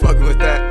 fucking with that.